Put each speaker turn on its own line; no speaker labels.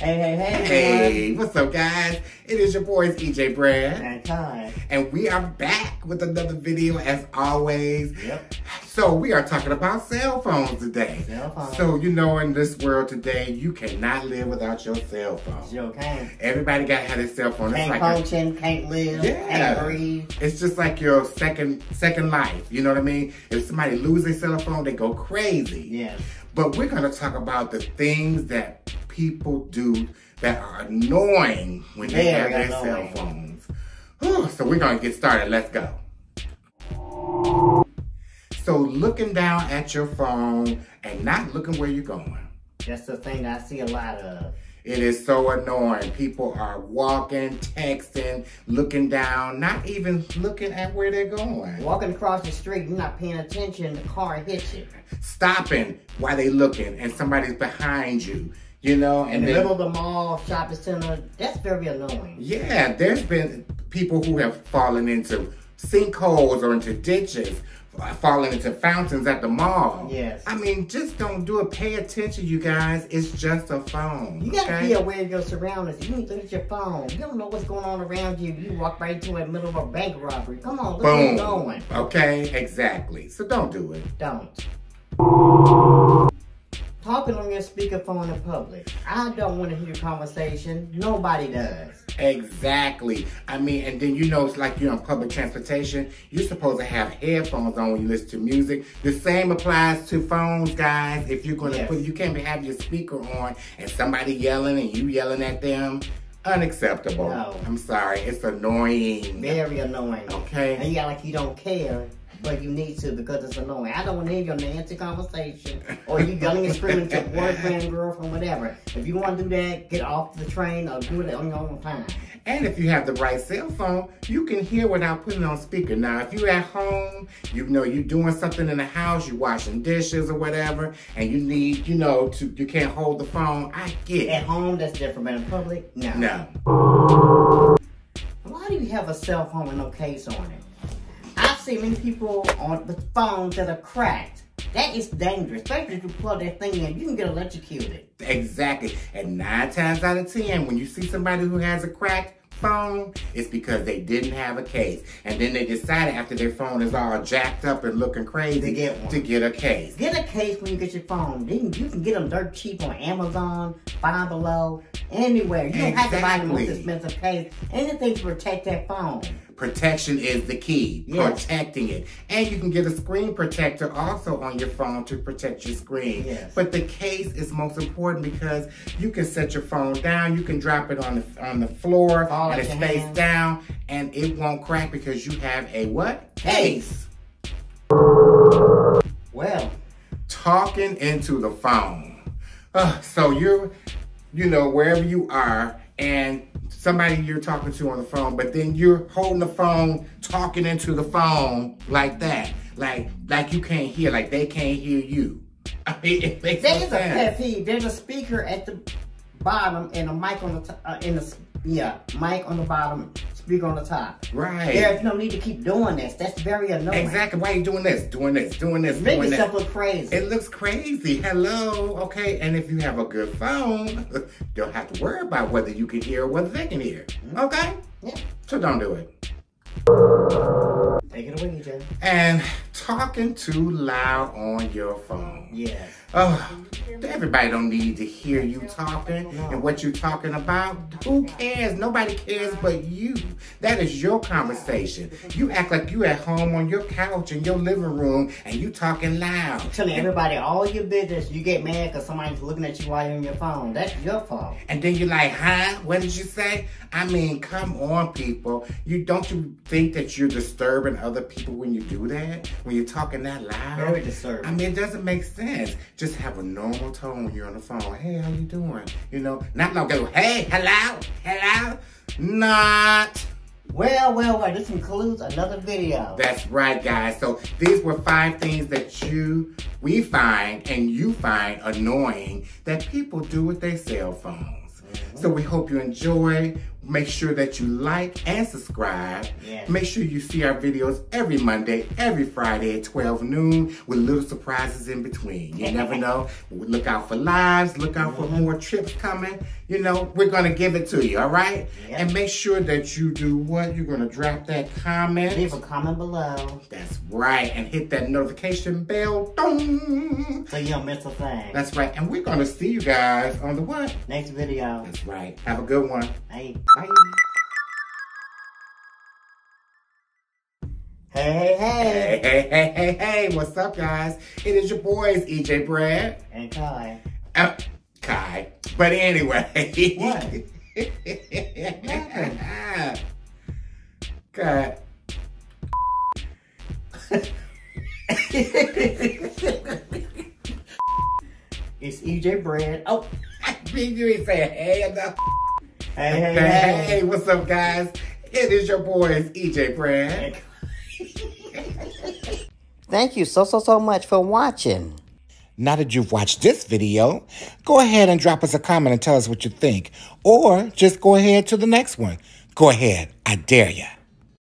Hey, hey, hey.
Hey, what's up, guys? It is your boys, EJ Brad.
And Kai.
And we are back with another video as always.
Yep.
So, we are talking about cell phones today.
Cell phones.
So, you know, in this world today, you cannot live without your cell phone.
Sure can.
Everybody got to have their cell phone. It's
Can't
like a-
function, can't live,
Yeah.
can't breathe.
It's just like your second second life. You know what I mean? If somebody loses their cell phone, they go crazy.
Yes.
But we're gonna talk about the things that people do that are annoying when they
Very
have their
annoying.
cell phones. Whew, so we're gonna get started. Let's go. So looking down at your phone and not looking where you're going.
That's the thing I see a lot of.
It is so annoying. People are walking, texting, looking down, not even looking at where they're going.
Walking across the street, you're not paying attention, the car hits you.
Stopping while they're looking and somebody's behind you, you know,
In
and
the
then,
middle of the mall, shopping center, that's very annoying.
yeah, there's been people who have fallen into sinkholes or into ditches, uh, falling into fountains at the mall.
Yes.
I mean, just don't do it. Pay attention, you guys. It's just a phone.
You gotta
okay?
be aware of your surroundings. You need to look at your phone. You don't know what's going on around you. You walk right into the middle of a bank robbery. Come on, look
Boom.
you're going.
Okay, exactly. So don't do it.
Don't. Talking on your speakerphone in public. I don't want to hear your conversation. Nobody does.
Exactly. I mean, and then you know, it's like you're on public transportation. You're supposed to have headphones on when you listen to music. The same applies to phones, guys. If you're gonna
Yes.
put, you can't have your speaker on and somebody yelling and you yelling at them. Unacceptable.
No.
I'm sorry. It's annoying.
Very annoying.
Okay.
And you act like you don't care, but you need to because it's annoying. I don't want to hear your Nancy conversation or you yelling and screaming at your boyfriend, girlfriend, whatever. If you want to do that, get off the train or do it on your own time.
And if you have the right cell phone, you can hear without putting it on speaker. Now, if you're at home, you know you're doing something in the house, you're washing dishes or whatever, and you need, you know, to you can't hold the phone. I get
At home, that's different, but in public, no.
No.
Why do you have a cell phone with no case on it? I've many people on the phones that are cracked. That is dangerous, especially if you plug that thing in. You can get electrocuted.
Exactly. And nine times out of ten, when you see somebody who has a cracked phone, it's because they didn't have a case. And then they decided after their phone is all jacked up and looking crazy
To get one.
to get a case.
Get a case when you get your phone. Then you can get them dirt cheap on Amazon, Five Below, anywhere. You don't have to buy the most expensive case. Anything to protect that phone.
Protection is the key.
Yes.
Protecting it. And you can get a screen protector also on your phone to protect your screen.
Yes.
But the case is most important because you can set your phone down, you can drop it on the on the floor
Fall
and it's face
hand.
down and it won't crack because you have a what?
Case. Well,
Talking into the phone. Uh, so you're you know, wherever you are and somebody you're talking to on the phone, but then you're holding the phone, talking into the phone like that. Like like you can't hear, like they can't hear you. I mean, it makes no
there's a pet peeve. There's a speaker at the bottom and a mic on the top. Uh, in the yeah, mic on the bottom, speaker on the top.
Right.
There's no need to keep doing this. That's very annoying.
Exactly. Why are you doing this? Doing this, doing this,
Make
doing
yourself
that.
look crazy.
It looks crazy. Hello. Okay. And if you have a good phone, you don't have to worry about whether you can hear or whether they can hear. Mm-hmm. Okay?
yeah.
So don't do it.
Take it away, Jen.
And talking too loud on your phone.
Yeah.
Oh, everybody don't need to hear you talking and what you're talking about. Who cares? Nobody cares but you. That is your conversation. You act like you at home on your couch in your living room and you talking loud.
Telling everybody all your business, you get mad because somebody's looking at you while you're on your phone. That's your fault.
And then you're like, huh? What did you say? I mean, come on, people. You don't you think that you're disturbing other people when you do that? When you're talking that loud?
Very disturbing.
I mean, it doesn't make sense. Just have a normal tone when you're on the phone. Hey, how you doing? You know, not like go, hey, hello, hello. Not.
Well, well, well, this concludes another video.
That's right, guys. So these were five things that you, we find, and you find annoying that people do with their cell phones. Mm-hmm. So we hope you enjoy. Make sure that you like and subscribe.
Yes.
Make sure you see our videos every Monday, every Friday at 12 noon with little surprises in between. You never know. Look out for lives. Look out for mm-hmm. more trips coming. You know, we're going to give it to you, all right?
Yep.
And make sure that you do what? You're going to drop that comment.
Leave a comment below
That's right. And hit that notification bell. Dong.
so you don't miss a thing.
That's right. And we're going to see you guys on the what?
Next video.
That's right. Have a good one.
Hey.
Bye.
Hey, hey, hey.
Hey, hey, hey, hey, hey. What's up, guys? It is your boys, EJ Brad.
And Kai.
Uh, Kai. But anyway.
What?
God.
it's EJ Brad. Oh,
Ain't saying hey enough.
hey, hey,
Hey,
hey.
hey, what's up, guys? It is your boys, EJ Brad.
Thank you so, so, so much for watching.
Now that you've watched this video, go ahead and drop us a comment and tell us what you think. Or just go ahead to the next one. Go ahead, I dare you.